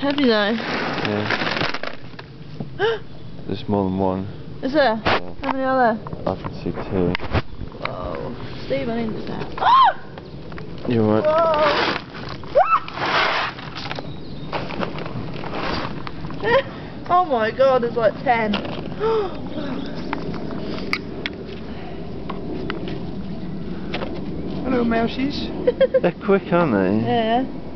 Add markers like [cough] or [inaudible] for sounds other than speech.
Heavy though. Yeah. [gasps] There's more than one. Is there? Yeah. How many are there? I can see two. Whoa. Steve, I need to You alright? Oh my god, there's like ten. [gasps] Hello, mousies. [laughs] They're quick, aren't they? yeah.